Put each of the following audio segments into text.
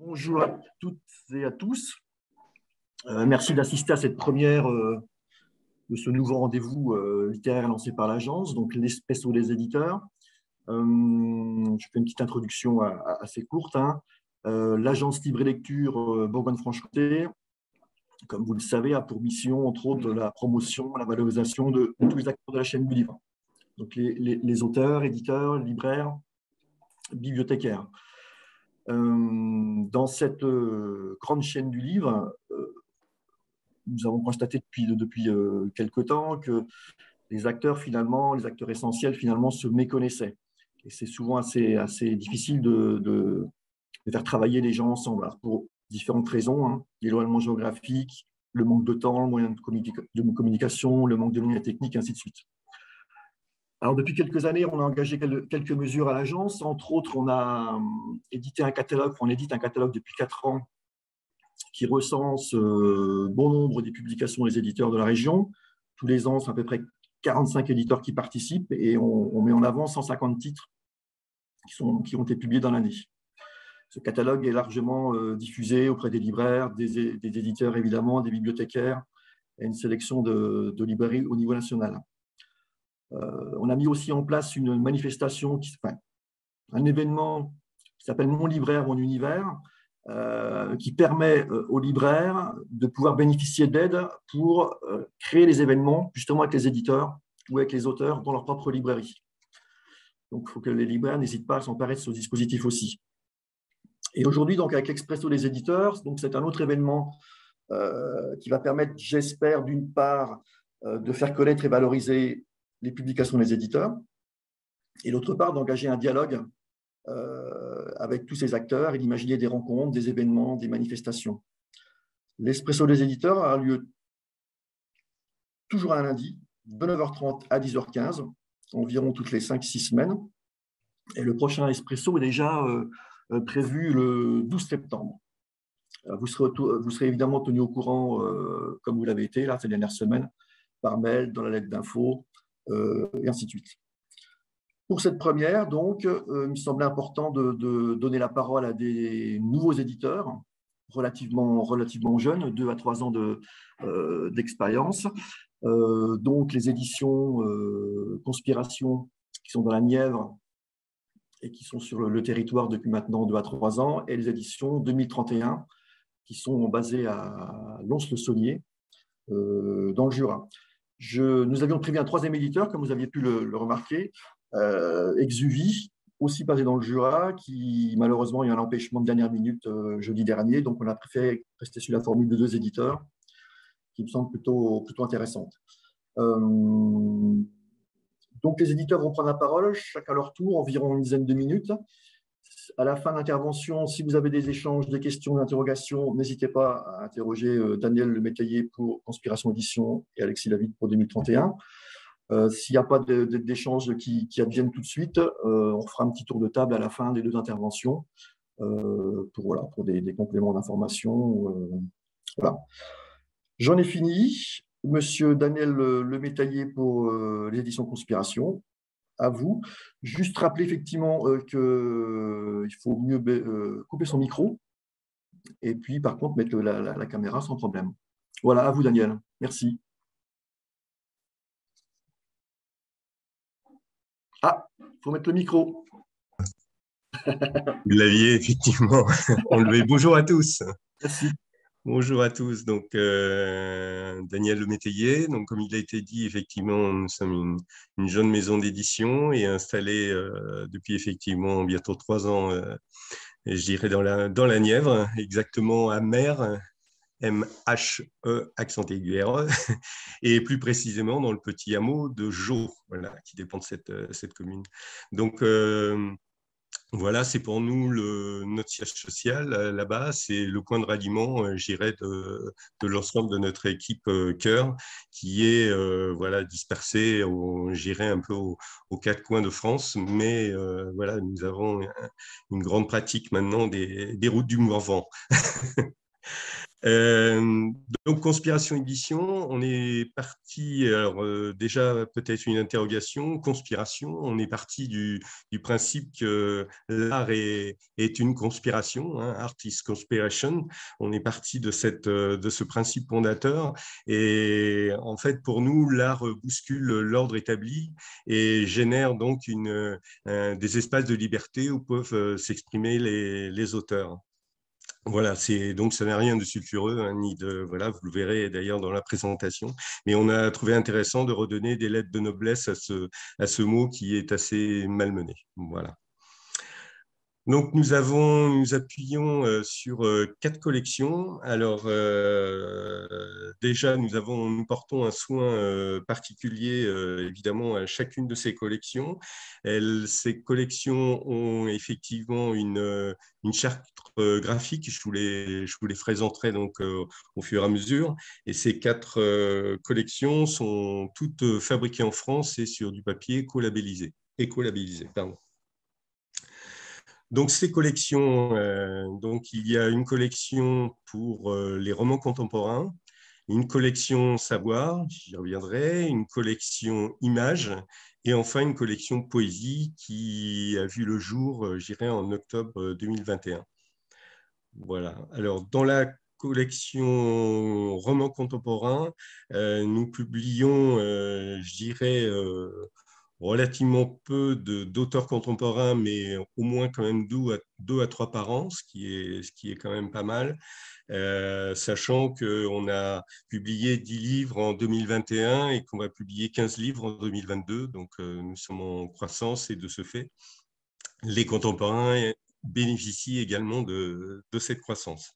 Bonjour à toutes et à tous. Euh, merci d'assister à cette première euh, de ce nouveau rendez-vous euh, littéraire lancé par l'agence, donc l'Espresso des éditeurs. je fais une petite introduction assez courte. Hein. l'agence Libre et Lecture Bourgogne-Franche-Comté, comme vous le savez, a pour mission, entre autres, la promotion, la valorisation de, tous les acteurs de la chaîne du livre. Donc les auteurs, éditeurs, libraires, bibliothécaires. Euh, dans cette euh, grande chaîne du livre, euh, nous avons constaté depuis, depuis quelque temps que les acteurs, finalement, les acteurs essentiels, finalement, se méconnaissaient. C'est souvent assez, assez difficile de, de, faire travailler les gens ensemble, pour différentes raisons, hein, l'éloignement géographique, le manque de temps, le moyen de, de communication, le manque de moyens techniques, ainsi de suite. Alors, depuis quelques années, on a engagé quelques mesures à l'agence. Entre autres, on a euh, édité un catalogue, on édite un catalogue depuis quatre ans qui recense euh, bon nombre des publications des éditeurs de la région. Tous les ans, c'est à peu près 45 éditeurs qui participent et on, met en avant 150 titres qui, ont été publiés dans l'année. Ce catalogue est largement euh, diffusé auprès des libraires, des, éditeurs évidemment, des bibliothécaires et une sélection de librairies au niveau national. Euh, on a mis aussi en place une manifestation, qui, un événement qui s'appelle Mon libraire, mon univers, euh, qui permet euh, aux libraires de pouvoir bénéficier d'aide pour créer les événements justement avec les éditeurs ou avec les auteurs dans leur propre librairie. Donc, il faut que les libraires n'hésitent pas à s'emparer de ce dispositif aussi. Et aujourd'hui, donc, avec l'Expresso des éditeurs, c'est un autre événement qui va permettre, j'espère, d'une part, de faire connaître et valoriser les publications des éditeurs, et d'autre part d'engager un dialogue euh, avec tous ces acteurs et d'imaginer des rencontres, des événements, des manifestations. L'espresso des éditeurs a lieu toujours un lundi, de 9h30 à 10h15, environ toutes les 5-6 semaines. Et le prochain espresso est déjà euh, euh, prévu le 12 septembre. Vous serez, évidemment tenu au courant, comme vous l'avez été là, ces dernières semaines, par mail, dans la lettre d'info, et ainsi de suite. Pour cette première, donc, euh, il me semblait important de, donner la parole à des nouveaux éditeurs relativement, relativement jeunes, 2 à 3 ans euh, d'expérience. donc, les éditions Conspiration, qui sont dans la Nièvre et qui sont sur le, territoire depuis maintenant 2 à 3 ans, et les éditions 2031, qui sont basées à Lons-le-Saunier, dans le Jura nous avions prévu un troisième éditeur, comme vous aviez pu le, remarquer, euh, Exuvie, aussi basé dans le Jura, qui malheureusement a un empêchement de dernière minute euh, jeudi dernier, donc on a préféré rester sur la formule de deux éditeurs, qui me semble plutôt, plutôt intéressante. Euh, donc les éditeurs vont prendre la parole, chacun à leur tour, environ une dizaine de minutes à la fin de l'intervention, si vous avez des échanges, des questions, des interrogations, n'hésitez pas à interroger euh, Daniel Le Métayer pour Conspiration Édition et Alexis David pour 2031. Euh, s'il n'y a pas d'échanges qui, adviennent tout de suite, euh, on fera un petit tour de table à la fin des deux interventions pour, des, compléments d'information. voilà. J'en ai fini. Monsieur Daniel Le Métayer pour l'édition Conspiration à vous. Juste rappeler effectivement euh, qu'il euh, faut mieux euh, couper son micro et puis par contre mettre la, caméra sans problème. Voilà, à vous Daniel. Merci. Ah, il faut mettre le micro. Vous l'aviez effectivement enlevé. Bonjour à tous. Merci. Bonjour à tous. Donc, euh, Daniel Lemétayer. Donc, comme il a été dit, effectivement, nous sommes une, jeune maison d'édition et installée euh, depuis effectivement bientôt trois ans, euh, je dirais dans la, Nièvre, exactement à Mer, M-H-E, accent aigu R, e, et plus précisément dans le petit hameau de Jaux, voilà, qui dépend de cette, cette commune. Donc, voilà, c'est pour nous le, notre siège social euh, là-bas, c'est le point de ralliement, euh, j'irais, de, l'ensemble de notre équipe euh, cœur qui est voilà, dispersée, j'irais, un peu aux, quatre coins de France, mais voilà, nous avons une grande pratique maintenant des, des routes du Morvan. Euh, donc, Conspiration Édition, on est parti, alors euh, déjà peut-être une interrogation, conspiration, on est parti du, principe que l'art est, une conspiration, hein, art is conspiration, on est parti de, cette, de ce principe fondateur et en fait pour nous l'art bouscule l'ordre établi et génère donc une, des espaces de liberté où peuvent euh, s'exprimer les auteurs. Voilà, c'est donc ça n'a rien de sulfureux, hein, ni de voilà, vous le verrez d'ailleurs dans la présentation. Mais on a trouvé intéressant de redonner des lettres de noblesse à ce, à ce mot qui est assez malmené. Voilà. Donc, nous, avons, nous appuyons euh, sur euh, quatre collections. Alors, euh, déjà, nous, avons, nous portons un soin particulier, évidemment, à chacune de ces collections. Ces collections ont effectivement une, une charte graphique. Je vous les, je vous les présenterai donc, au fur et à mesure. Et ces quatre collections sont toutes fabriquées en France et sur du papier écolabellisé. Écolabellisé, pardon. Donc ces collections, euh, donc il y a une collection pour euh, les romans contemporains, une collection savoir, j'y reviendrai, une collection images et enfin une collection poésie qui a vu le jour, euh, j'irai en octobre 2021. Voilà. Alors dans la collection romans contemporains, nous publions, je dirais, relativement peu d'auteurs contemporains, mais au moins quand même deux à, deux à trois par an, ce qui est, ce qui est quand même pas mal, euh, sachant qu'on a publié 10 livres en 2021 et qu'on va publier 15 livres en 2022, donc euh, nous sommes en croissance et de ce fait, les contemporains bénéficient également de, de cette croissance.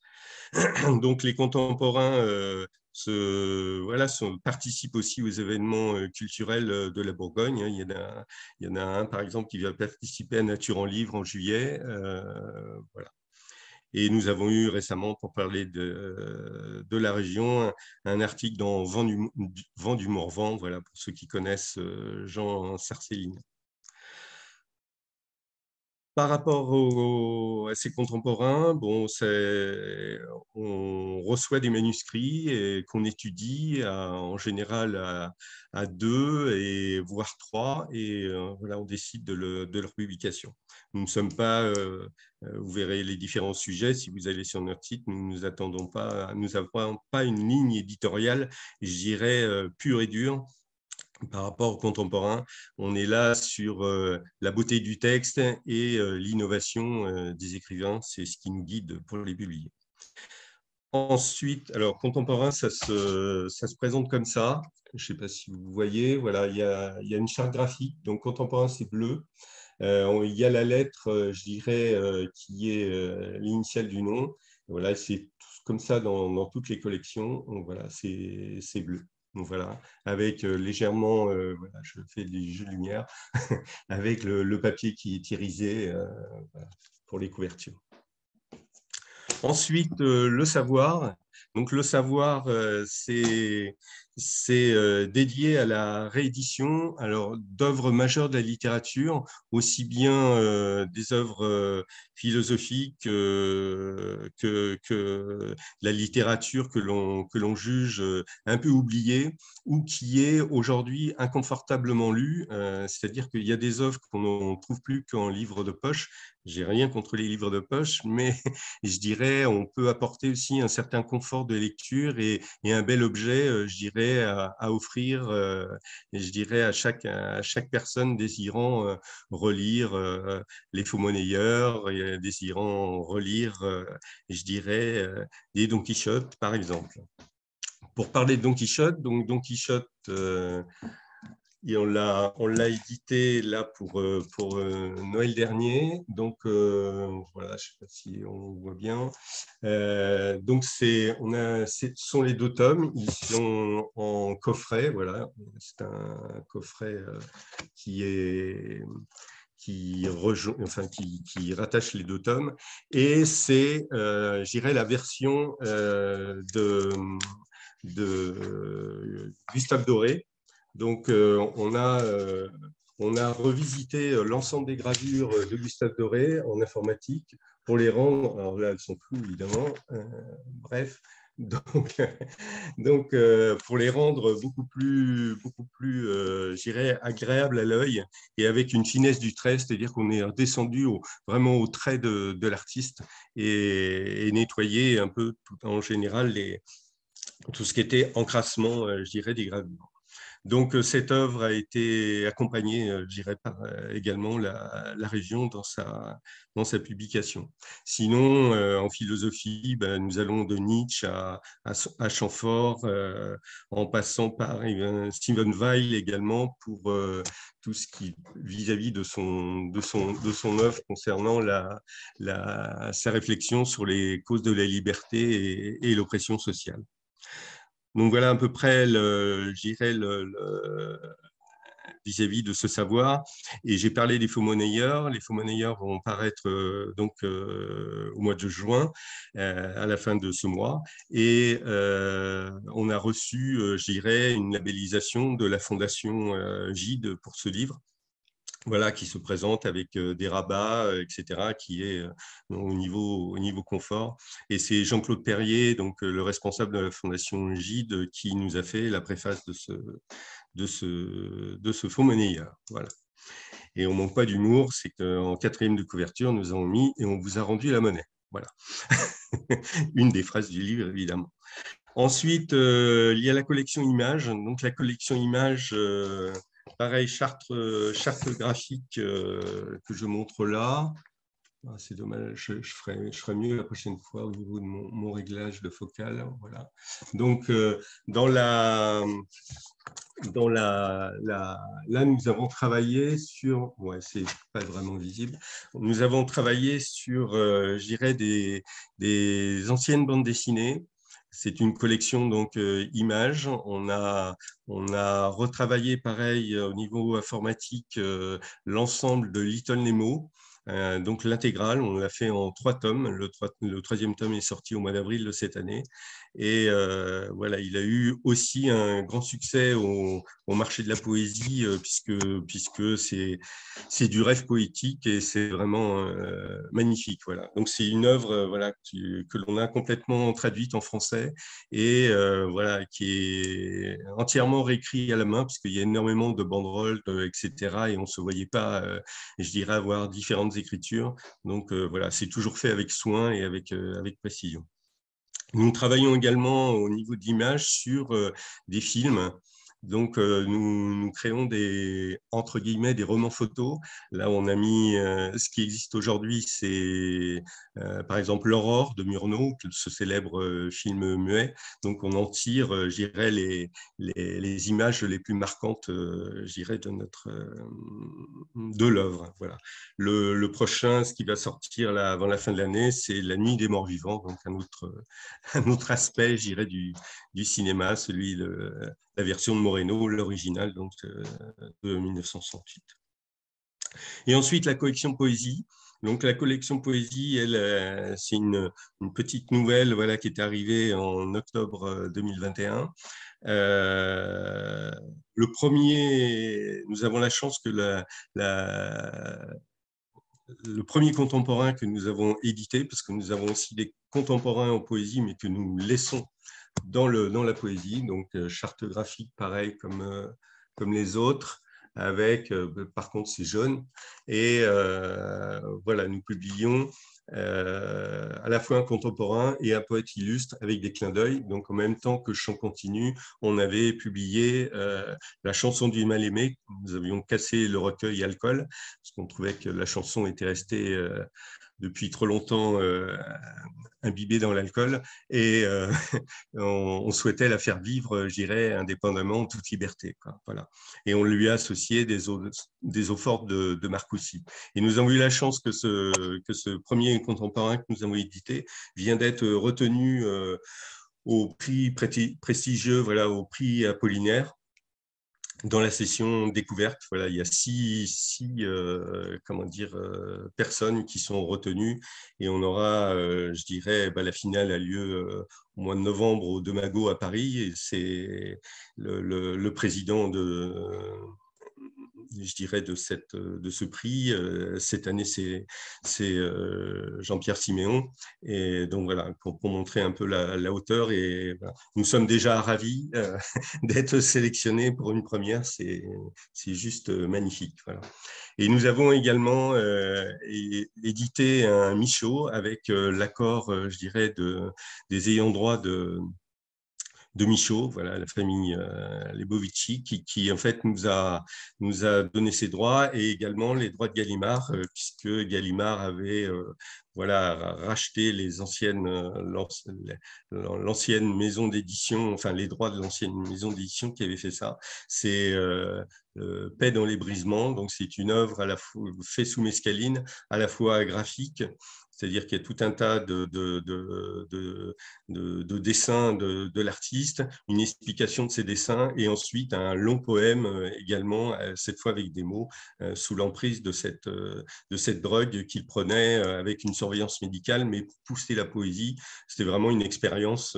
Donc les contemporains euh, se, voilà, participe aussi aux événements euh, culturels euh, de la Bourgogne. Hein. Il y, en a, un, par exemple, qui va participer à Nature en Livre en juillet. Euh, voilà. Et nous avons eu récemment, pour parler de, de la région, un, article dans Vent du, Vent du Morvan, voilà, pour ceux qui connaissent Jean Sarcéline. Par rapport à ses contemporains, bon, on reçoit des manuscrits qu'on étudie en général à, deux et voire trois, et euh, on décide de, leur publication. Nous ne sommes pas, euh, euh, vous verrez les différents sujets, si vous allez sur notre site, nous ne attendons pas, nous n'avons pas une ligne éditoriale, je dirais, pure et dure par rapport aux contemporains, on est là sur euh, la beauté du texte et euh, l'innovation euh, des écrivains. C'est ce qui nous guide pour les publier. Ensuite, alors contemporain, ça se, ça se présente comme ça. Je ne sais pas si vous voyez. Voilà, il y a, une charte graphique. Donc contemporain, c'est bleu. il y a la lettre, je dirais, qui est l'initiale du nom. Voilà, c'est comme ça dans, toutes les collections. Voilà, c'est bleu. Donc voilà, avec euh, légèrement, euh, voilà, je fais des jeux de lumière, avec le, papier qui est irisé euh, pour les couvertures. Ensuite, le savoir. Donc le savoir, c'est c'est dédié à la réédition d'œuvres majeures de la littérature, aussi bien des œuvres philosophiques que, que, la littérature que l'on que l'on juge un peu oubliée ou qui est aujourd'hui inconfortablement lue. C'est-à-dire qu'il y a des œuvres qu'on ne trouve plus qu'en livre de poche. J'ai rien contre les livres de poche, mais je dirais on peut apporter aussi un certain confort de lecture et, et un bel objet, je dirais à, offrir, euh, je dirais, à chaque, à chaque personne désirant euh, relire euh, Les Faux Monnayeurs, et désirant relire, je dirais, des Don Quichotte, par exemple. Pour parler de Don Quichotte, donc Don Quichotte, et on l'a, on l'a édité là pour, euh, pour euh, Noël dernier. Donc, euh, voilà, je ne sais pas si on voit bien. donc, c'est, on a, ce sont les deux tomes. Ils sont en coffret. Voilà, c'est un coffret qui est qui, rejoint, enfin, qui, qui, rattache les deux tomes. Et c'est, j'irais, la version de, de Gustave Doré, donc, euh, on a, euh, on a revisité l'ensemble des gravures de Gustave Doré en informatique pour les rendre, alors là elles sont floues évidemment, bref, donc, euh, pour les rendre beaucoup plus, beaucoup plus euh, agréables à l'œil et avec une finesse du trait, c'est-à-dire qu'on est descendu vraiment au trait de, l'artiste et, nettoyé un peu en général tout ce qui était encrassement, euh, je dirais, des gravures. Donc, euh, cette œuvre a été accompagnée, euh, je dirais, par euh, également la, région dans sa, dans sa publication. Sinon, en philosophie, ben, nous allons de Nietzsche à, à, Chamfort, en passant par Stephen Weil également pour tout ce qui, vis-à-vis de, son, de, son, de son œuvre concernant la, la, sa réflexion sur les causes de la liberté et l'oppression sociale. Donc voilà à peu près, j'irai vis-à-vis de ce savoir. Et j'ai parlé des faux monnayeurs. Les faux monnayeurs vont paraître euh, donc euh, au mois de juin, euh, à la fin de ce mois. Et on a reçu, j'irai, une labellisation de la Fondation Gide pour ce livre voilà, qui se présente avec des rabats, etc., qui est au, niveau, au niveau confort. Et c'est Jean-Claude Perrier, donc le responsable de la Fondation Gide, qui nous a fait la préface de ce, de ce, de ce faux monnayeur. Voilà. Et on manque pas d'humour, c'est qu'en quatrième de couverture, nous avons mis et on vous a rendu la monnaie. Voilà. Une des phrases du livre, évidemment. Ensuite, il y a la collection images. Donc, la collection images, Pareil, charte, euh, graphique euh, que je montre là. Ah, c'est dommage, je, ferai, je, ferai, mieux la prochaine fois au niveau de mon, réglage de focale. Voilà. Donc, euh, dans la, dans la, là, nous avons travaillé sur, ouais, c'est pas vraiment visible. Nous avons travaillé sur, je dirais, des, des anciennes bandes dessinées c'est une collection donc euh, images. On a, on a retravaillé pareil euh, au niveau informatique euh, l'ensemble de Little Nemo. Donc l'intégrale, on l'a fait en trois tomes. Le, troisième tome est sorti au mois d'avril de cette année. Et euh, voilà, il a eu aussi un grand succès au, marché de la poésie, euh, puisque, puisque c'est, du rêve poétique et c'est vraiment euh, magnifique. Voilà. Donc c'est une œuvre voilà, que l'on a complètement traduite en français et voilà, qui est entièrement réécrit à la main, puisqu'il y a énormément de banderoles, etc. Et on ne se voyait pas, je dirais, avoir différentes écritures. Donc voilà, c'est toujours fait avec soin et avec, avec précision. Nous travaillons également au niveau d'image sur euh, des films donc, euh, nous, créons des, entre guillemets, des romans photos. Là, on a mis euh, ce qui existe aujourd'hui, c'est euh, par exemple L'Aurore de Murnau, ce célèbre film muet. Donc, on en tire, j'irais, les, les, images les plus marquantes, j'irais, de notre de l'œuvre. Voilà. Le, prochain, ce qui va sortir là, avant la fin de l'année, c'est La Nuit des Morts Vivants, donc un autre, un autre aspect, j'irais, du, du cinéma, celui de la version de Moreno, l'original donc euh, de 1968. Et ensuite la collection poésie. Donc la collection poésie, elle, euh, c'est une, petite nouvelle voilà, qui est arrivée en octobre 2021. Euh, le premier, nous avons la chance que le premier contemporain que nous avons édité, parce que nous avons aussi des contemporains en poésie, mais que nous laissons dans, le, dans la poésie, donc euh, charte graphique pareil comme, euh, comme les autres, avec, euh, par contre, c'est jaune. Et voilà, nous publions à la fois un contemporain et un poète illustre avec des clins d'œil. Donc, en même temps que Chant continue, on avait publié la chanson du mal-aimé. Nous avions cassé le recueil Alcool, parce qu'on trouvait que la chanson était restée depuis trop longtemps euh, imbibée dans l'alcool et euh, on, souhaitait la faire vivre, je dirais, indépendamment, en toute liberté. Voilà. Et on lui a associé des eaux, des eaux fortes de, de Marcoussis. Et nous avons eu la chance que ce, que ce premier contemporain que nous avons édité vient d'être retenu euh, au prix prestigieux, voilà, au prix Apollinaire dans la session découverte, voilà, il y a six, six euh, comment dire, euh, personnes qui sont retenues et on aura, euh, je dirais, bah, la finale a lieu au mois de novembre au Demago à Paris et c'est le, le, président de, je dirais, de, de ce prix. Cette année, c'est Jean-Pierre Siméon. Et donc voilà, pour, montrer un peu la, hauteur. Et nous sommes déjà ravis d'être sélectionnés pour une première. C'est juste magnifique. Voilà. Et nous avons également édité un Michaud avec l'accord, je dirais, de, des ayants droit de, de Michaud, voilà, la famille euh, Lebovici, qui, qui, en fait nous a, nous a donné ses droits et également les droits de Gallimard, euh, puisque Gallimard avait euh, voilà, racheté les anciennes, l'ancienne maison d'édition, enfin les droits de l'ancienne maison d'édition qui avait fait ça. C'est Paix dans les brisements, donc c'est une œuvre à la fois faite sous mescaline, à la fois graphique c'est-à-dire qu'il y a tout un tas de, de, dessins de, l'artiste, une explication de ces dessins, et ensuite un long poème euh, également, euh, cette fois avec des mots, euh, sous l'emprise de cette, de cette drogue qu'il prenait avec une surveillance médicale, mais pour pousser la poésie. C'était vraiment une expérience.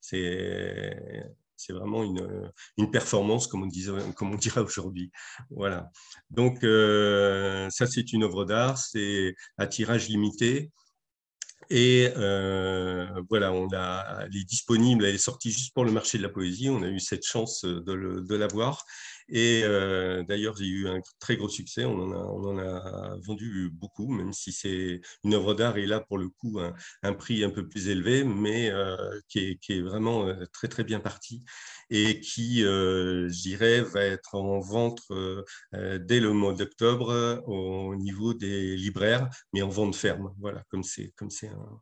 c'est c'est vraiment une, une, performance, comme on, disait, comme on dirait aujourd'hui. Voilà. Donc, euh, ça, c'est une œuvre d'art, c'est à tirage limité. Et euh, voilà, on a, elle est disponible, elle est sortie juste pour le marché de la poésie. On a eu cette chance de l'avoir. Et euh, d'ailleurs, j'ai eu un très gros succès. On en, a, vendu beaucoup, même si c'est une œuvre d'art et là, pour le coup, un, prix un peu plus élevé, mais euh, qui, est, vraiment euh, très, très bien parti et qui, je dirais, va être en vente dès le mois d'octobre au niveau des libraires, mais en vente ferme. Voilà, comme c'est un,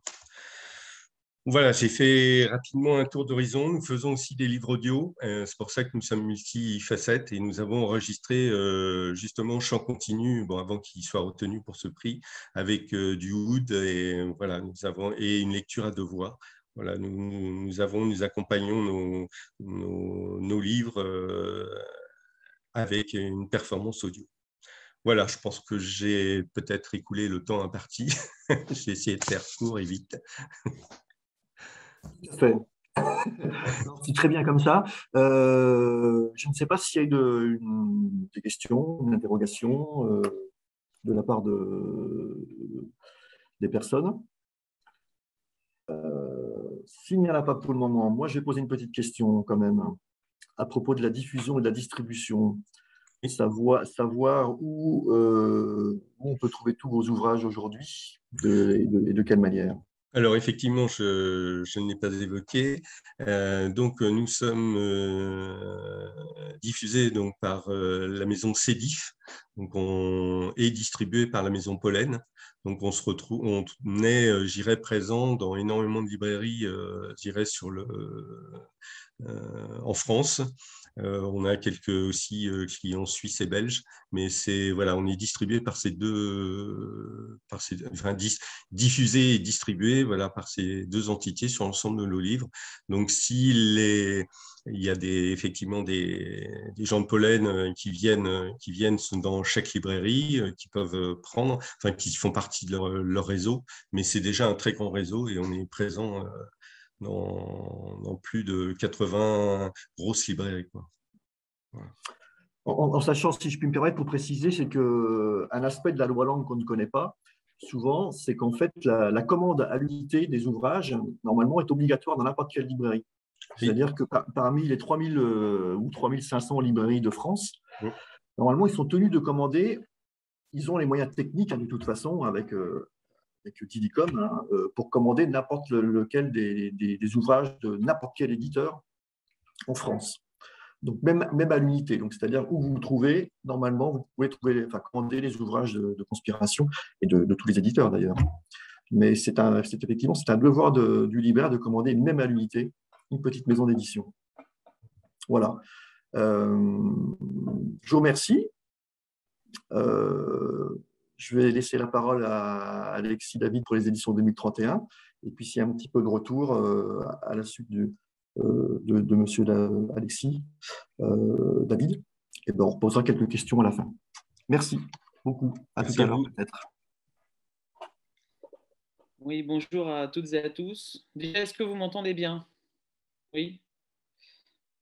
voilà, j'ai fait rapidement un tour d'horizon. Nous faisons aussi des livres audio. Euh, c'est pour ça que nous sommes multifacettes et nous avons enregistré euh, justement chant continu bon, avant qu'il soit retenu pour ce prix avec euh, du wood et voilà, nous avons et une lecture à deux voix. Voilà, nous, avons, nous accompagnons nos livres avec une performance audio. Voilà, je pense que j'ai peut-être écoulé le temps imparti. j'ai essayé de faire court et vite. Fait. C'est très bien comme ça. Euh, je ne sais pas s'il y a eu des questions, une interrogation euh, de la part de, des personnes. Euh, s'il n'y en a pas pour le moment, moi je vais poser une petite question quand même à propos de la diffusion et de la distribution. Savoir, savoir où, où, on peut trouver tous vos ouvrages aujourd'hui et de quelle manière. Alors effectivement, je, ne l'ai pas évoqué. Euh, donc nous sommes euh, diffusés donc par euh, la maison Cédif, donc on est distribué par la maison Pollen. Donc on se retrouve, on est, j'irais, présent dans énormément de librairies, sur le en France. Euh, on a quelques aussi euh, clients suisses et belges, mais c'est voilà, on est distribué par ces deux, par ces, enfin, diffusé et distribué voilà par ces deux entités sur l'ensemble de nos livres. Donc s'il il y a des, effectivement des, des, gens de pollen euh, qui viennent, qui viennent dans chaque librairie, qui peuvent prendre, enfin qui font partie de leur, leur réseau, mais c'est déjà un très grand réseau et on est présent dans, plus de 80 grosses librairies. Quoi. En, sachant, si je puis me permettre pour préciser, c'est qu'un aspect de la loi langue qu'on ne connaît pas, souvent, c'est qu'en fait, la, commande à l'unité des ouvrages, normalement, est obligatoire dans n'importe quelle librairie. C'est-à-dire que parmi les 3000 euh, ou 3500 librairies de France, normalement, ils sont tenus de commander. Ils ont les moyens techniques, hein, de toute façon, avec, euh, avec Tidicom hein, euh, pour commander n'importe lequel des, ouvrages de n'importe quel éditeur en France. Donc même, à l'unité, c'est-à-dire où vous vous trouvez, normalement, vous pouvez trouver, enfin, commander les ouvrages de, conspiration et de, tous les éditeurs d'ailleurs. Mais c'est effectivement c'est un devoir du libraire de commander même à l'unité une petite maison d'édition. Voilà. Euh, je vous remercie. Euh, je vais laisser la parole à Alexis David pour les éditions 2031. Et puis, s'il y a un petit peu de retour euh, à la suite de, de, de, Monsieur Alexis David, et ben, on reposera quelques questions à la fin. Merci beaucoup. À tout à l'heure, peut-être. Oui, bonjour à toutes et à tous. Déjà, est-ce que vous m'entendez bien? Oui?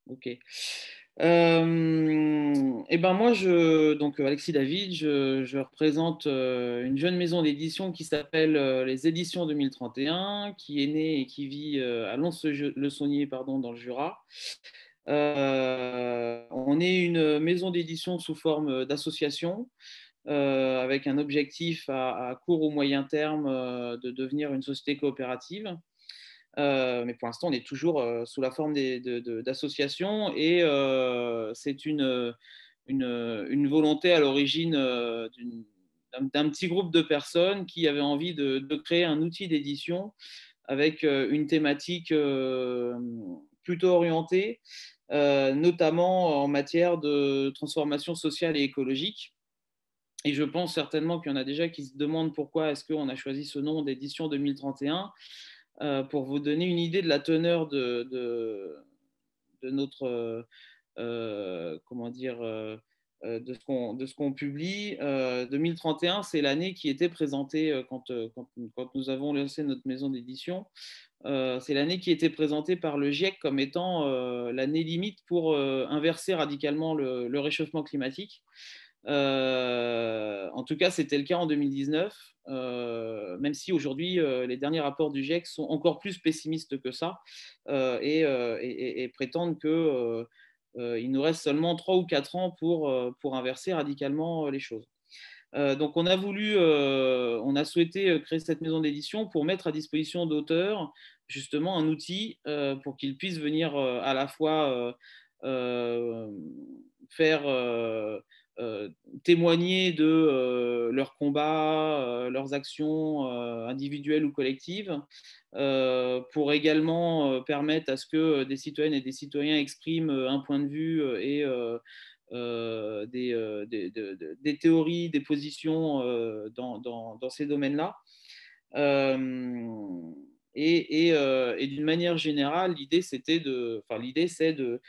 Ok. Euh, eh ben moi, je, donc Alexis David, je, représente euh, une jeune maison d'édition qui s'appelle euh, les Éditions 2031, qui est née et qui vit à Lons-le-Saunier, pardon, dans le Jura. on est une maison d'édition sous forme d'association, avec un objectif à, à, court ou moyen terme de devenir une société coopérative. Euh, mais pour l'instant, on est toujours euh, sous la forme d'associations et euh, c'est une, une, volonté à l'origine d'un petit groupe de personnes qui avaient envie de, créer un outil d'édition avec une thématique plutôt orientée, notamment en matière de transformation sociale et écologique. Et je pense certainement qu'il y en a déjà qui se demandent pourquoi est-ce qu'on a choisi ce nom d'édition 2031. Euh, pour vous donner une idée de la teneur de, de, notre, euh, comment dire, euh, de ce qu'on publie. 2031, c'est l'année qui était présentée quand, quand, quand, nous avons lancé notre maison d'édition. c'est l'année qui était présentée par le GIEC comme étant l'année limite pour inverser radicalement le, le réchauffement climatique. En tout cas, c'était le cas en 2019. Euh, même si aujourd'hui euh, les derniers rapports du GIEC sont encore plus pessimistes que ça euh, et, prétendent qu'il il nous reste seulement 3 ou 4 ans pour, pour inverser radicalement les choses. donc on a voulu, on a souhaité créer cette maison d'édition pour mettre à disposition d'auteurs justement un outil pour qu'ils puissent venir à la fois faire euh, témoigner de euh, leurs combats, euh, leurs actions individuelles ou collectives, pour également permettre à ce que des citoyennes et des citoyens expriment un point de vue et des, théories, des positions dans, ces domaines-là. et, et, d'une manière générale, l'idée c'était de, enfin l'idée c'est de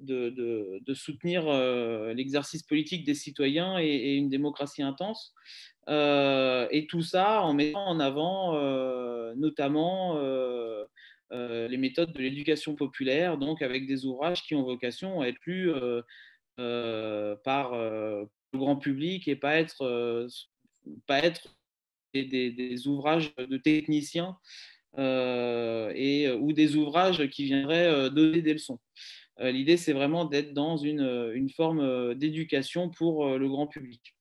de, soutenir euh, l'exercice politique des citoyens et, une démocratie intense. Euh, et tout ça en mettant en avant euh, notamment les méthodes de l'éducation populaire, donc avec des ouvrages qui ont vocation à être lus par le grand public et pas être, pas être des, ouvrages de techniciens et, ou des ouvrages qui viendraient donner des leçons. Euh, l'idée, c'est vraiment d'être dans une, euh, forme euh, d'éducation pour le grand public.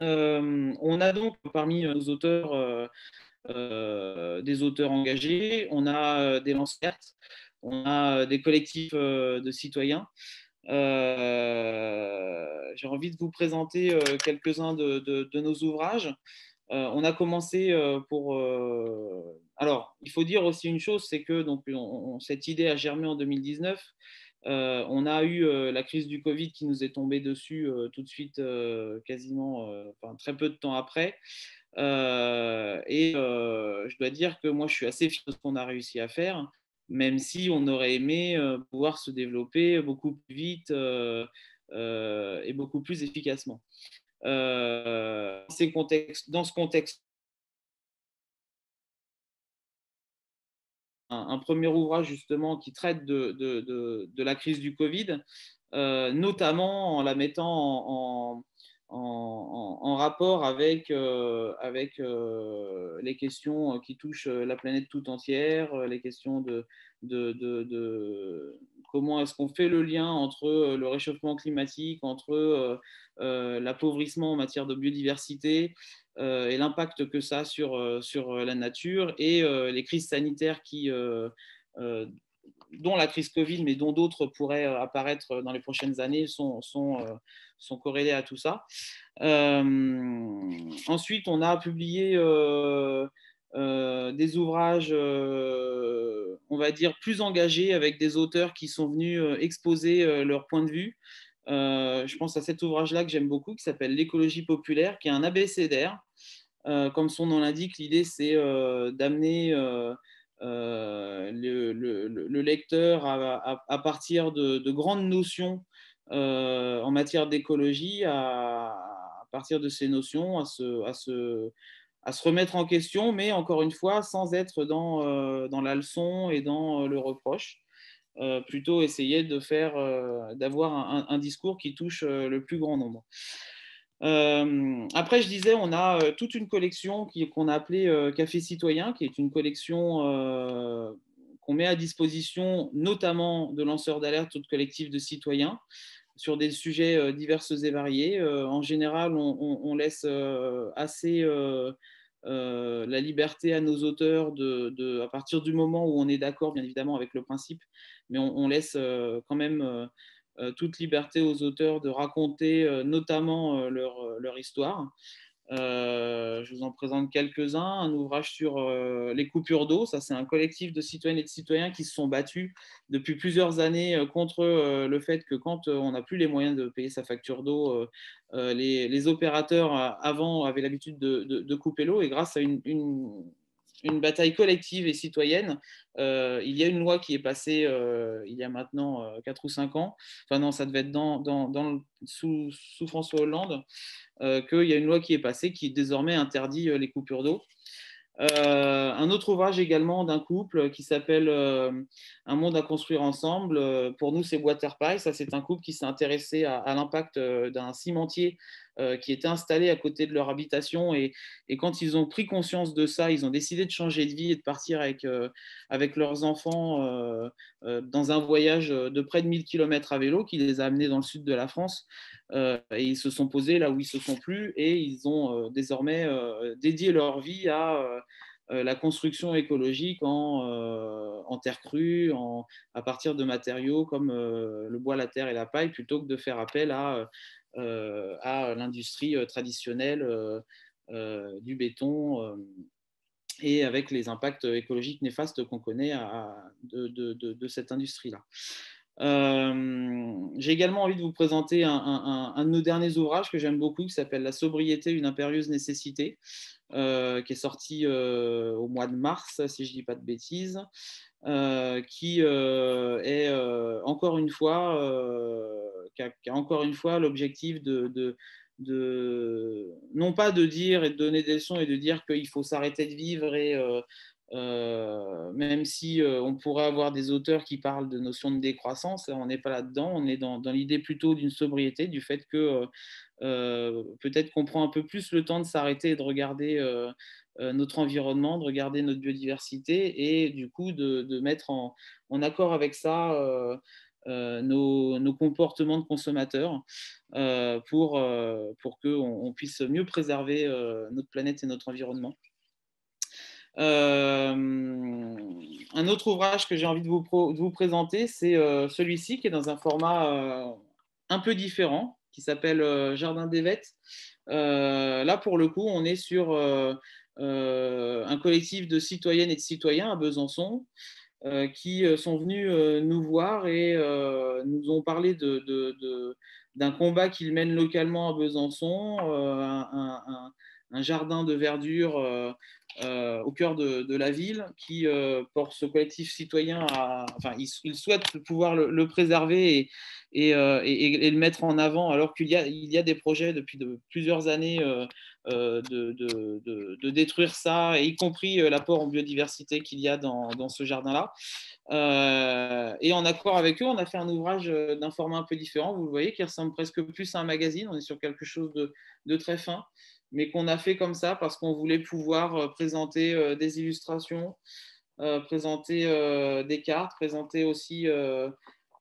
on a donc parmi nos auteurs des auteurs engagés, on a des lancers, on a des collectifs de citoyens. J'ai envie de vous présenter quelques-uns de, nos ouvrages. on a commencé pour. Il faut dire aussi une chose, c'est que donc, cette idée a germé en 2019. Euh, on a eu euh, la crise du Covid qui nous est tombée dessus euh, tout de suite, quasiment très peu de temps après. et je dois dire que moi, je suis assez fier de ce qu'on a réussi à faire, même si on aurait aimé pouvoir se développer beaucoup plus vite et beaucoup plus efficacement. dans ce contexte un, premier ouvrage justement qui traite de, la crise du Covid, euh, notamment en la mettant en, en, rapport avec, euh, avec euh, les questions qui touchent la planète tout entière, les questions de, de comment est-ce qu'on fait le lien entre le réchauffement climatique, entre l'appauvrissement en matière de biodiversité, euh, et l'impact que ça a sur, euh, sur euh, la nature et les crises sanitaires qui, dont la crise Covid, mais dont d'autres pourraient apparaître dans les prochaines années, sont, sont corrélées à tout ça. ensuite, on a publié des ouvrages, on va dire, plus engagés avec des auteurs qui sont venus exposer leur point de vue. Euh, je pense à cet ouvrage-là que j'aime beaucoup, qui s'appelle L'écologie populaire, qui est un abécédaire. Euh, comme son nom l'indique, l'idée c'est euh, d'amener le, lecteur à, partir de, grandes notions en matière d'écologie, à, partir de ces notions, à se, remettre en question, mais encore une fois, sans être dans, dans la leçon et dans le reproche. plutôt essayer de faire, d'avoir un, discours qui touche le plus grand nombre. Après, je disais, on a toute une collection qu'on a appelée Café Citoyen, qui est une collection qu'on met à disposition notamment de lanceurs d'alerte ou de collectifs de citoyens sur des sujets divers et variés. en général, on, laisse assez la liberté à nos auteurs de, à partir du moment où on est d'accord, bien évidemment, avec le principe, mais on, laisse quand même toute liberté aux auteurs de raconter notamment leur, leur, histoire. Euh, je vous en présente quelques-uns. Un ouvrage sur euh, les coupures d'eau. Ça, c'est un collectif de citoyennes et de citoyens qui se sont battus depuis plusieurs années euh, contre le fait que quand on n'a plus les moyens de payer sa facture d'eau, les, opérateurs avant avaient l'habitude de, couper l'eau. Et grâce à une bataille collective et citoyenne. il y a une loi qui est passée il y a maintenant 4 ou 5 ans, enfin non, ça devait être sous, François Hollande, qu'il y a une loi qui est passée qui désormais interdit les coupures d'eau. Euh, un autre ouvrage également d'un couple qui s'appelle euh, Un monde à construire ensemble. Euh, pour nous, c'est Waterpie. Ça, c'est un couple qui s'est intéressé à, l'impact d'un cimentier qui était installé à côté de leur habitation. Et, quand ils ont pris conscience de ça, ils ont décidé de changer de vie et de partir avec, avec leurs enfants dans un voyage de près de 1000 km à vélo qui les a amenés dans le sud de la France. et ils se sont posés là où ils se sont plus et ils ont désormais dédié leur vie à euh, la construction écologique en, euh, terre crue, à partir de matériaux comme euh, le bois, la terre et la paille, plutôt que de faire appel à, l'industrie traditionnelle du béton et avec les impacts écologiques néfastes qu'on connaît de, cette industrie-là. J'ai également envie de vous présenter un, de nos derniers ouvrages que j'aime beaucoup, qui s'appelle La sobriété, une impérieuse nécessité, euh, qui est sorti euh, au mois de mars, si je ne dis pas de bêtises, euh, qui est encore une fois, a, encore une fois l'objectif de, de, non pas de dire et de donner des leçons et de dire qu'il faut s'arrêter de vivre et même si on pourrait avoir des auteurs qui parlent de notion de décroissance, on n'est pas là-dedans, on est dans, l'idée plutôt d'une sobriété, du fait que euh, peut-être qu'on prend un peu plus le temps de s'arrêter et de regarder euh, euh, notre environnement, de regarder notre biodiversité et du coup de, mettre en, accord avec ça nos, comportements de consommateurs pour, pour qu'on puisse mieux préserver notre planète et notre environnement. Un autre ouvrage que j'ai envie de vous, présenter, c'est celui-ci qui est dans un format un peu différent, qui s'appelle euh, Jardin des Vêtes. Euh, là, pour le coup, on est sur euh, un collectif de citoyennes et de citoyens à Besançon qui sont venus nous voir et nous ont parlé d'un combat qu'ils mènent localement à Besançon, jardin de verdure au cœur de, la ville qui, pour ce collectif citoyen, enfin, ils, souhaitent pouvoir le préserver et, euh, le mettre en avant, alors qu'il y, il y a des projets depuis de, plusieurs années euh, euh, de, de, détruire ça, et y compris l'apport en biodiversité qu'il y a dans ce jardin-là. et en accord avec eux, on a fait un ouvrage d'un format un peu différent, vous le voyez, qui ressemble presque plus à un magazine. On est sur quelque chose de, très fin, mais qu'on a fait comme ça parce qu'on voulait pouvoir présenter des illustrations, présenter des cartes, présenter aussi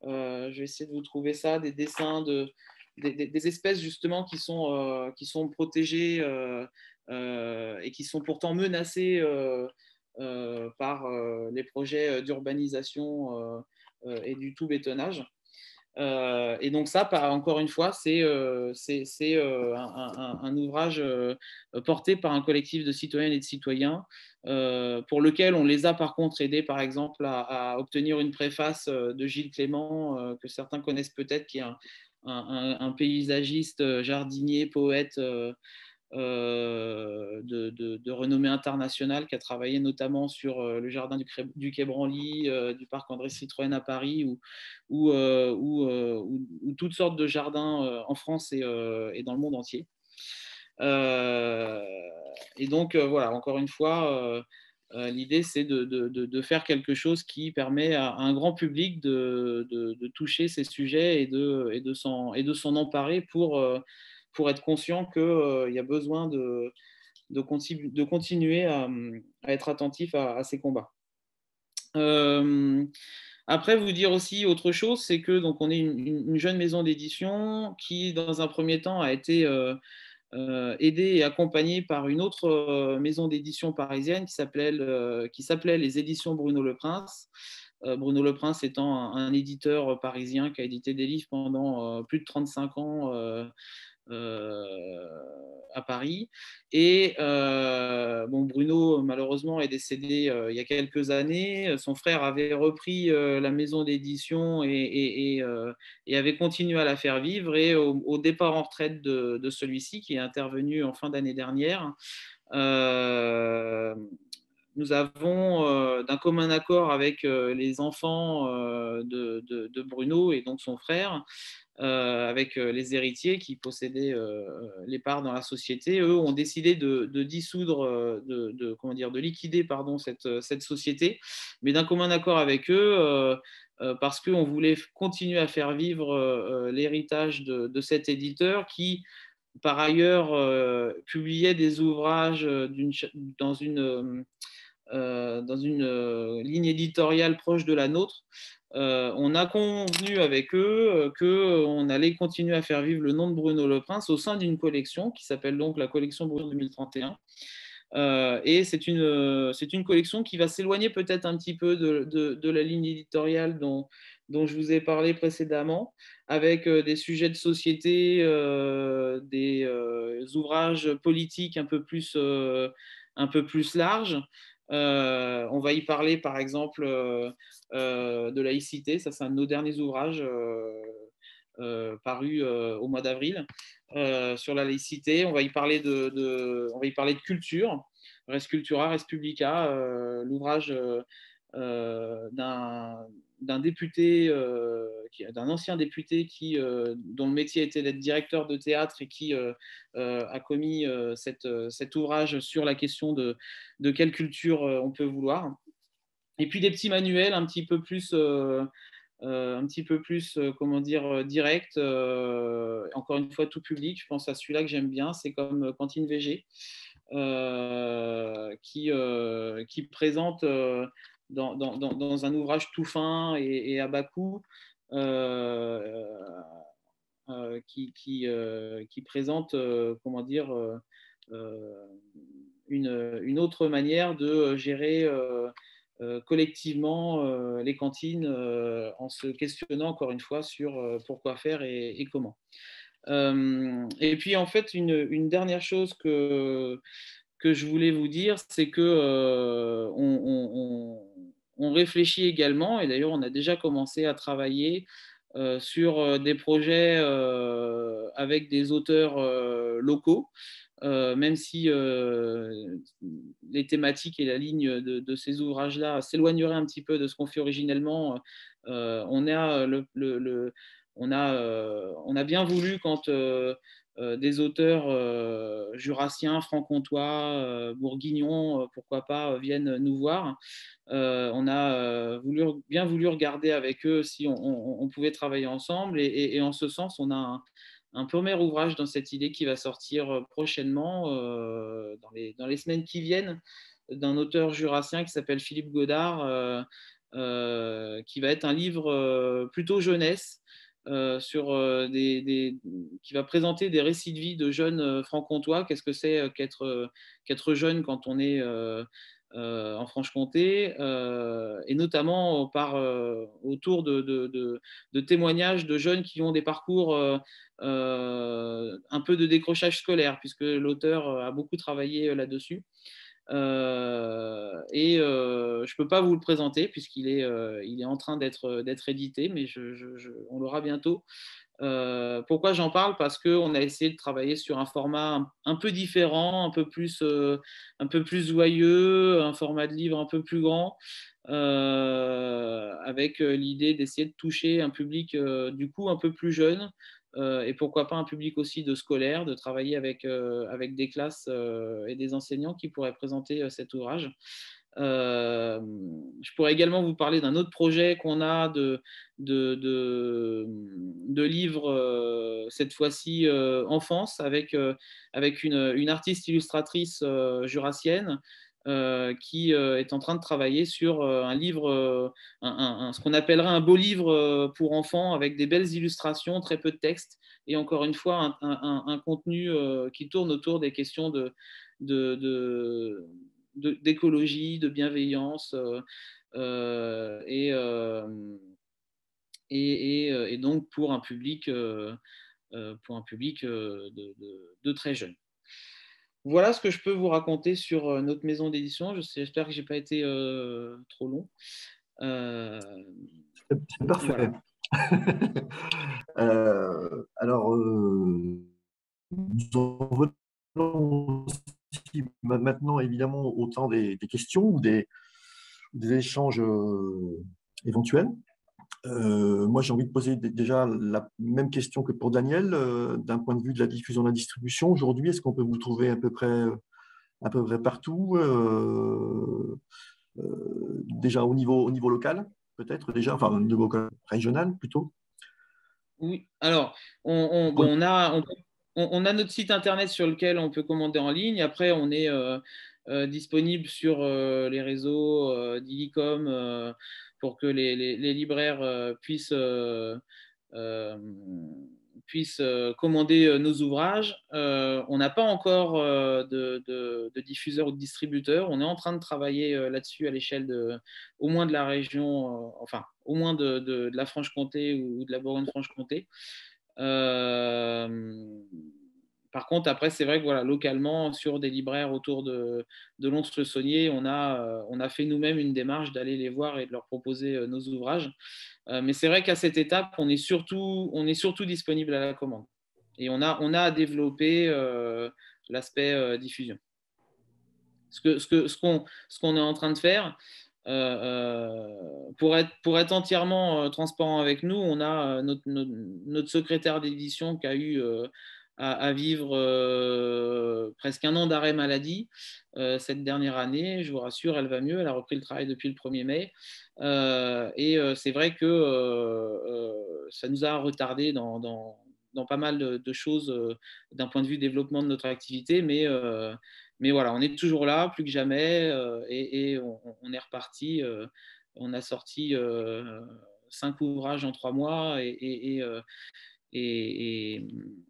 euh, je vais essayer de vous trouver ça, des dessins de, des, espèces justement qui sont, euh, protégées euh, et qui sont pourtant menacées par les projets d'urbanisation et du tout bétonnage. Euh, et donc ça, encore une fois, c'est euh, euh, un, ouvrage porté par un collectif de citoyennes et de citoyens pour lequel on les a par contre aidés, par exemple, à, obtenir une préface de Gilles Clément, que certains connaissent peut-être, qui est un paysagiste, jardinier, poète euh, de, renommée internationale qui a travaillé notamment sur euh, le jardin du, du Quai Branly, euh, du parc André Citroën à Paris ou, ou, toutes sortes de jardins en France et, dans le monde entier. et donc, voilà, encore une fois, L'idée, c'est de, faire quelque chose qui permet à, un grand public de, toucher ces sujets et de s'en emparer pour, pour être conscient qu'il y a besoin de, continuer à, être attentif à, ces combats. Après, vous dire aussi autre chose, c'est que donc on est une, jeune maison d'édition qui, dans un premier temps, a été euh, euh, aidée et accompagnée par une autre euh, maison d'édition parisienne qui s'appelait les éditions Bruno Le Prince. Bruno Le Prince étant un, éditeur parisien qui a édité des livres pendant plus de 35 ans euh, à Paris. Et euh, bon, Bruno, malheureusement, est décédé euh, il y a quelques années. Son frère avait repris la maison d'édition et, avait continué à la faire vivre. Et au, départ en retraite de, celui-ci, qui est intervenu en fin d'année dernière, nous avons, d'un commun accord avec les enfants de, Bruno et donc son frère, euh, avec euh, les héritiers qui possédaient euh, les parts dans la société, eux ont décidé de, dissoudre, de, comment dire, de liquider pardon, cette, société, mais d'un commun accord avec eux. parce qu'on voulait continuer à faire vivre l'héritage de, cet éditeur qui, par ailleurs, publiait des ouvrages dans une ligne éditoriale proche de la nôtre, euh, on a convenu avec eux euh, qu'on allait continuer à faire vivre le nom de Bruno Le Prince au sein d'une collection qui s'appelle donc la collection Bruno 2031. Euh, et c'est une, une collection qui va s'éloigner peut-être un petit peu de, la ligne éditoriale dont, dont, je vous ai parlé précédemment, avec des sujets de société, des ouvrages politiques un peu plus, un peu plus larges. Euh, on va y parler par exemple euh, euh, de laïcité, ça c'est un de nos derniers ouvrages parus au mois d'avril sur la laïcité. On va y parler de, on va y parler de culture, Res Cultura, Res Publica, l'ouvrage d'un d'un député, euh, d'un ancien député qui, euh, dont le métier était d'être directeur de théâtre et qui euh, a commis cet ouvrage sur la question de, quelle culture on peut vouloir. Et puis des petits manuels un petit peu plus, un petit peu plus comment dire, direct, encore une fois tout public. Je pense à celui-là que j'aime bien, c'est comme Cantine VG. qui présente dans, un ouvrage tout fin et, à bas coût euh, euh, euh, qui, présente comment dire, une, autre manière de gérer collectivement les cantines en se questionnant encore une fois sur pourquoi faire et, comment. et puis en fait, une, dernière chose que, que je voulais vous dire, c'est que on, réfléchit également, et d'ailleurs on a déjà commencé à travailler euh, sur euh, des projets avec des auteurs locaux, même si les thématiques et la ligne de, ces ouvrages-là s'éloigneraient un petit peu de ce qu'on fait originellement. on, a on, on bien voulu quand euh, des auteurs euh, jurassiens, franc-comtois, euh, bourguignons, pourquoi pas, viennent nous voir. on a bien voulu regarder avec eux si on, pouvait travailler ensemble et, en ce sens, on a un, premier ouvrage dans cette idée qui va sortir prochainement, dans, les, semaines qui viennent, d'un auteur jurassien qui s'appelle Philippe Godard, qui va être un livre plutôt jeunesse, euh, euh, qui va présenter des récits de vie de jeunes euh, francs-comtois. Qu'est-ce que c'est qu'être jeune quand on est en Franche-Comté, et notamment autour de, témoignages de jeunes qui ont des parcours un peu de décrochage scolaire, puisque l'auteur a beaucoup travaillé là-dessus. Euh, et euh, je ne peux pas vous le présenter puisqu'il est, euh, est en train d'être, édité, mais on l'aura bientôt. pourquoi j'en parle? Parce qu'on a essayé de travailler sur un format un, peu différent, un peu, plus, un peu plus joyeux, un format de livre un peu plus grand, avec l'idée d'essayer de toucher un public du coup un peu plus jeune, et pourquoi pas un public aussi de scolaires, de travailler avec, euh, avec des classes euh, et des enseignants qui pourraient présenter cet ouvrage. Euh, je pourrais également vous parler d'un autre projet qu'on a de, de, de, livres, euh, cette fois-ci enfance, avec, avec une, une, artiste illustratrice jurassienne qui est en train de travailler sur un livre, ce qu'on appellerait un beau livre pour enfants avec des belles illustrations, très peu de texte, et encore une fois un, contenu qui tourne autour des questions d'écologie, de, bienveillance. Euh, euh, euh, et, et, et, donc pour un public, pour un public de, très jeunes. Voilà ce que je peux vous raconter sur notre maison d'édition. J'espère que je n'ai pas été trop long. C'est parfait. alors, nous en maintenant évidemment autant des, questions ou des, échanges euh, éventuels. Euh, moi, j'ai envie de poser déjà la même question que pour Daniel, euh, d'un point de vue de la diffusion, de la distribution. Aujourd'hui, est-ce qu'on peut vous trouver à peu près, à peu près partout Déjà au niveau, au niveau local, peut-être déjà, enfin au niveau régional plutôt? Oui, alors on, on a, on, on, a notre site internet sur lequel on peut commander en ligne. Après, on est euh, euh, disponible sur euh, les réseaux d'Illicom pour que les, libraires puissent, puissent commander nos ouvrages. on n'a pas encore de, de, diffuseur ou de distributeur. On est en train de travailler là-dessus à l'échelle au moins de la région, enfin, au moins de, de la Franche-Comté ou de la Bourgogne-Franche-Comté. Euh, par contre, après, c'est vrai que voilà, localement, sur des libraires autour de, Lons-le-Saunier, on a, euh, on a fait nous-mêmes une démarche d'aller les voir et de leur proposer euh, nos ouvrages. mais c'est vrai qu'à cette étape, on est, surtout, on est surtout disponible à la commande. Et on a, on a développé l'aspect diffusion. Ce qu'on ce que, ce est en train de faire, pour, être, pour être entièrement transparent avec nous, on a notre, notre, secrétaire d'édition qui a eu à, vivre presque un an d'arrêt maladie cette dernière année. Je vous rassure, elle va mieux. Elle a repris le travail depuis le 1er mai. et c'est vrai que ça nous a retardé dans, dans, dans pas mal de, choses d'un point de vue développement de notre activité, mais mais voilà, on est toujours là, plus que jamais, euh, et, on, est reparti. Euh, on a sorti euh, cinq ouvrages en trois mois, et,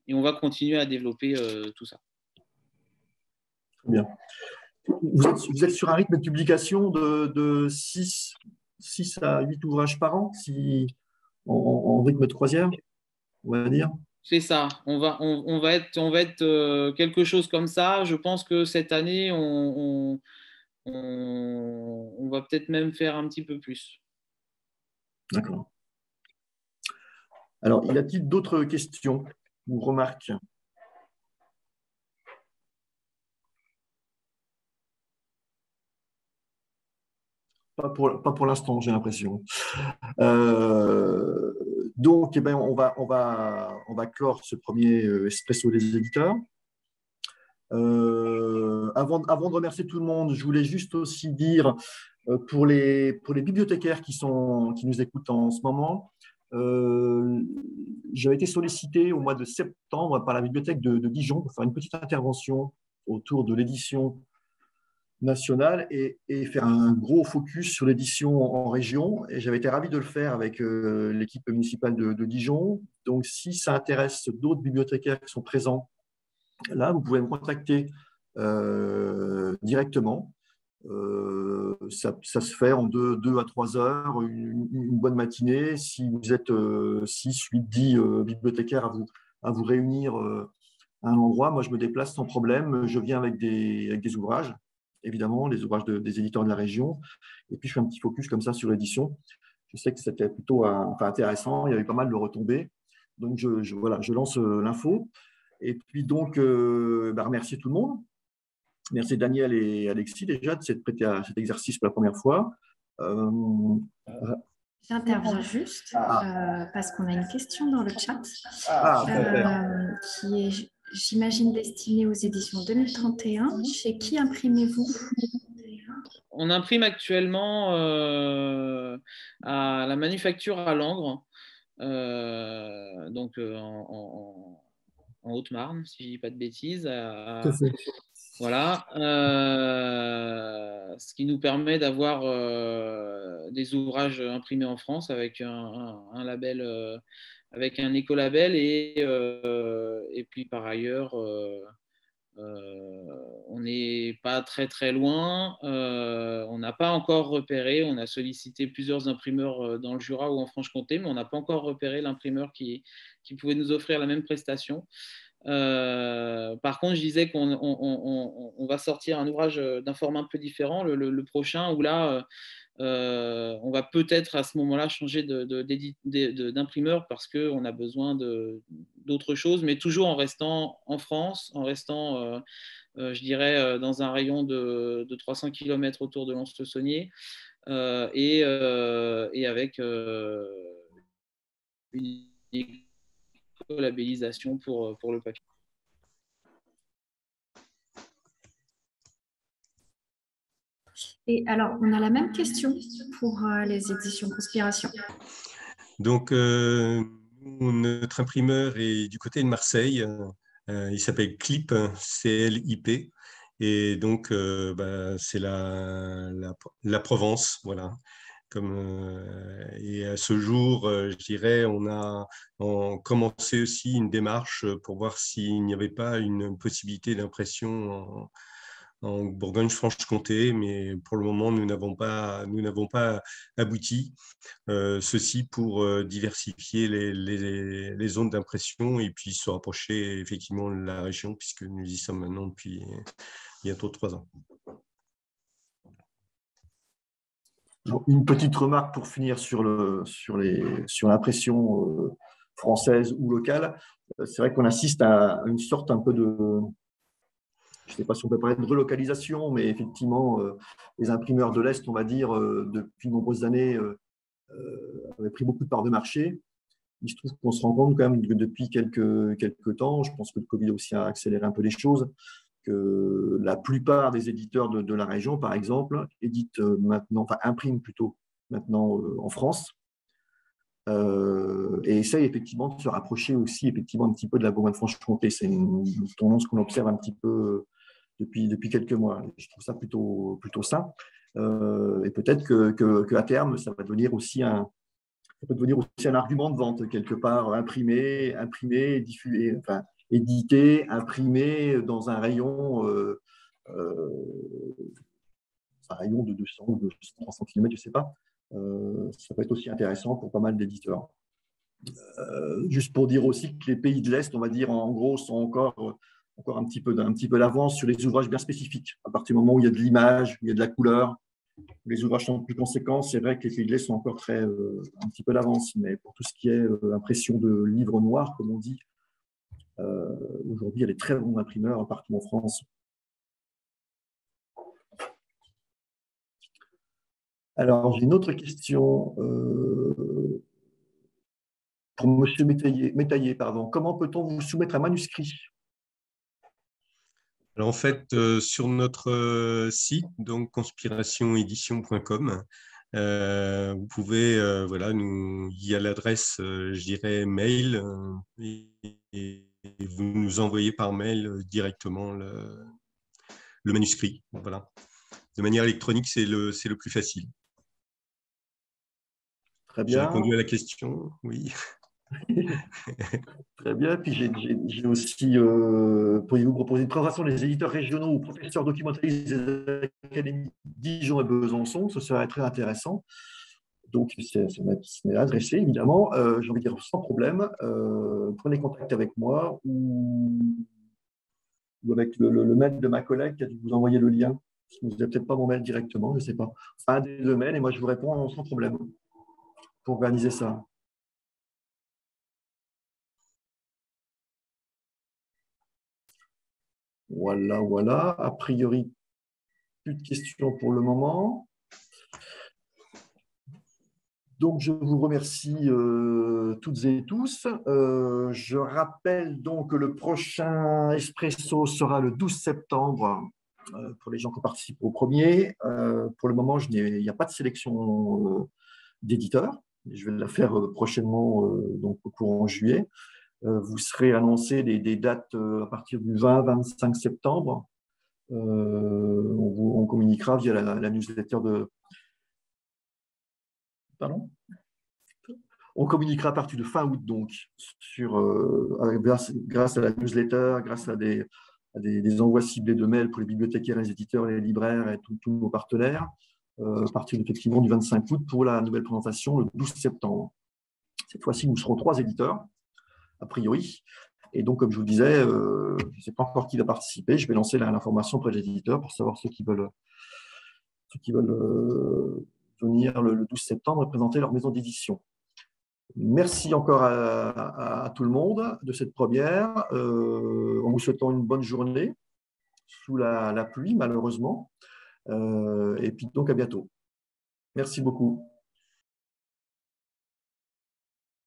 on va continuer à développer tout ça. Très bien. Vous êtes, sur un rythme de publication de, 6, à 8 ouvrages par an, si, en, en rythme de troisième, on va dire? C'est ça. On va, on, va être, on va être euh, quelque chose comme ça. Je pense que cette année, on, on, va peut-être même faire un petit peu plus. D'accord. Alors, y a-t-il d'autres questions ou remarques? Pas pour, l'instant, j'ai l'impression. Euh, donc, eh ben, on, va, on, clore ce premier euh, espresso des éditeurs. Euh, avant, de remercier tout le monde, je voulais juste aussi dire pour, les, bibliothécaires qui nous écoutent en ce moment, j'avais été sollicité au mois de septembre par la bibliothèque de, Dijon pour faire une petite intervention autour de l'édition nationale et, faire un gros focus sur l'édition en région. J'avais été ravi de le faire avec euh, l'équipe municipale de, Dijon. Donc, si ça intéresse d'autres bibliothécaires qui sont présents là, vous pouvez me contacter euh, directement. Euh, ça, se fait en deux, à trois heures, une, bonne matinée. Si vous êtes 6, 8, 10 bibliothécaires à vous, à vous réunir à un endroit, moi je me déplace sans problème. Je viens avec des, ouvrages évidemment, les ouvrages des éditeurs de la région. Et puis, je fais un petit focus comme ça sur l'édition. Je sais que c'était plutôt euh, enfin, intéressant. Il y avait pas mal de retombées. Donc, je, voilà, je lance euh, l'info. Et puis, donc, euh, bah, remercier tout le monde. Merci Daniel et Alexis déjà de s'être prêtés à cet exercice pour la première fois. J'interviens juste ah. parce qu'on a une question dans le chat ah, qui est j'imagine destiné aux éditions 2031. Chez qui imprimez-vous? On imprime actuellement à la manufacture à Langres, donc en, Haute-Marne, si je ne dis pas de bêtises. Voilà. ce qui nous permet d'avoir des ouvrages imprimés en France avec un, label, avec un écolabel et, puis par ailleurs euh, on n'est pas très très loin. Euh, on n'a pas encore repéré. On a sollicité plusieurs imprimeurs euh, dans le Jura ou en Franche-Comté, mais on n'a pas encore repéré l'imprimeur qui, pouvait nous offrir la même prestation. Par contre, je disais qu'on va sortir un ouvrage d'un format un peu différent, le prochain, où là, euh, on va peut-être à ce moment-là changer d'imprimeur parce qu'on a besoin d'autres choses, mais toujours en restant en France, en restant, euh, euh, je dirais, dans un rayon de, 300 km autour de Lons-le-Saunier et, avec une labellisation pour, pour le papier. Et alors, on a la même question pour euh, les éditions Conspiration. Donc, euh, notre imprimeur est du côté de Marseille. Euh, il s'appelle Clip, C-L-I-P. Et donc, bah, c'est la, la, Provence, voilà. Comme, et à ce jour, je dirais, on a commencé aussi une démarche pour voir s'il n'y avait pas une possibilité d'impression en, Bourgogne-Franche-Comté, mais pour le moment, nous n'avons pas, abouti. Euh, ceci pour euh, diversifier les, les, zones d'impression et puis se rapprocher effectivement de la région, puisque nous y sommes maintenant depuis bientôt trois ans. Une petite remarque pour finir sur, le, sur, les, sur l'impression euh, française ou locale. C'est vrai qu'on assiste à une sorte un peu de, je ne sais pas si on peut parler de relocalisation, mais effectivement, euh, les imprimeurs de l'Est, on va dire, euh, depuis de nombreuses années, euh, avaient pris beaucoup de parts de marché. Il se trouve qu'on se rend compte quand même que depuis quelques, quelques temps, je pense que le Covid aussi a accéléré un peu les choses, que la plupart des éditeurs de, la région, par exemple, éditent maintenant, enfin impriment plutôt maintenant en France. et essayent effectivement de se rapprocher aussi effectivement un petit peu de la Bourgogne-Franche-Comté. C'est une tendance qu'on observe un petit peu depuis, depuis quelques mois. Je trouve ça plutôt, plutôt sain. Euh, et peut-être que, que, à terme, ça va devenir aussi un, ça peut devenir aussi un argument de vente quelque part, imprimé, imprimé, diffusé, enfin, édité, imprimé dans un rayon, euh, euh, un rayon de 200 ou de 300 km, je ne sais pas. ça peut être aussi intéressant pour pas mal d'éditeurs. juste pour dire aussi que les pays de l'Est, on va dire en gros, sont encore encore un petit peu, d'avance sur les ouvrages bien spécifiques. À partir du moment où il y a de l'image, il y a de la couleur, les ouvrages sont plus conséquents. C'est vrai que les pays sont encore très, euh, un petit peu d'avance, mais pour tout ce qui est euh, impression de livres noirs, comme on dit, euh, aujourd'hui, il y a des très bons imprimeurs partout en France. Alors, j'ai une autre question pour M. Métaillé. pardon. Comment peut-on vous soumettre un manuscrit? En fait, euh, sur notre euh, site, donc conspirationédition.com, euh, vous pouvez, voilà, nous, il y a l'adresse, je dirais, mail, vous nous envoyez par mail directement le, manuscrit. Voilà. De manière électronique, c'est le, le plus facile. Très bien. J'ai répondu à la question, oui. Très bien. Puis j'ai aussi, euh, pourriez-vous proposer une présentation des éditeurs régionaux ou professeurs documentalistes des académies Dijon et Besançon Ce serait très intéressant. Donc, c'est adressé, évidemment. Euh, j'ai envie de dire sans problème. Euh, prenez contact avec moi ou, avec le, mail de ma collègue qui a dû vous envoyer le lien. Vous n'avez peut-être pas mon mail directement, je ne sais pas. Un des deux mails et moi je vous réponds sans problème pour organiser ça. Voilà, voilà. A priori, plus de questions pour le moment. Donc, je vous remercie euh, toutes et tous. Euh, je rappelle donc que le prochain Espresso sera le 12 septembre pour les gens qui participent au premier. pour le moment, il n'y a pas de sélection d'éditeurs. Je vais la faire prochainement, donc au courant juillet. vous serez annoncé des, dates à partir du 20-25 septembre. On, communiquera via la newsletter de. On communiquera à partir de fin août, donc, euh, grâce, à la newsletter, grâce à des, envois ciblés de mails pour les bibliothécaires, les éditeurs, les libraires et tous nos partenaires, euh, à partir effectivement du 25 août pour la nouvelle présentation le 12 septembre. Cette fois-ci, nous serons trois éditeurs, a priori. Et donc, comme je vous disais, euh, je ne sais pas encore qui va participer. Je vais lancer l'information auprès des éditeurs pour savoir ceux qui veulent, ceux qui veulent venir le, le 12 septembre et présenter leur maison d'édition. Merci encore à, tout le monde de cette première. Euh, en vous souhaitant une bonne journée sous la, pluie, malheureusement. Euh, et puis donc à bientôt. Merci beaucoup.